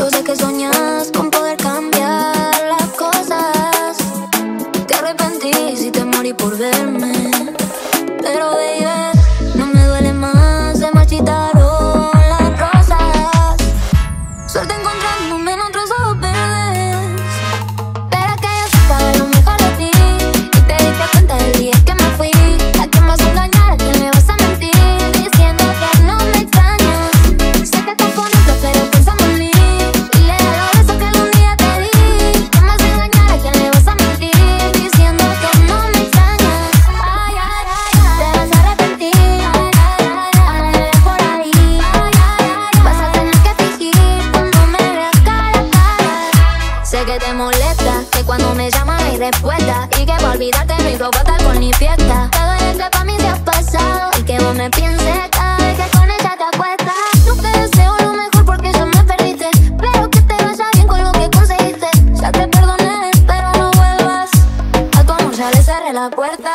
Yo sé que soñas Y que por olvidarte no importa tal con ni fiesta. Te doy entre pa' mí si has pasado Y que vos me pienses cada vez que con ella te acuestas. No te deseo lo mejor porque ya me perdiste Pero que te vaya bien con lo que conseguiste. Ya te perdoné, pero no vuelvas. A tu amor ya le cerré la puerta.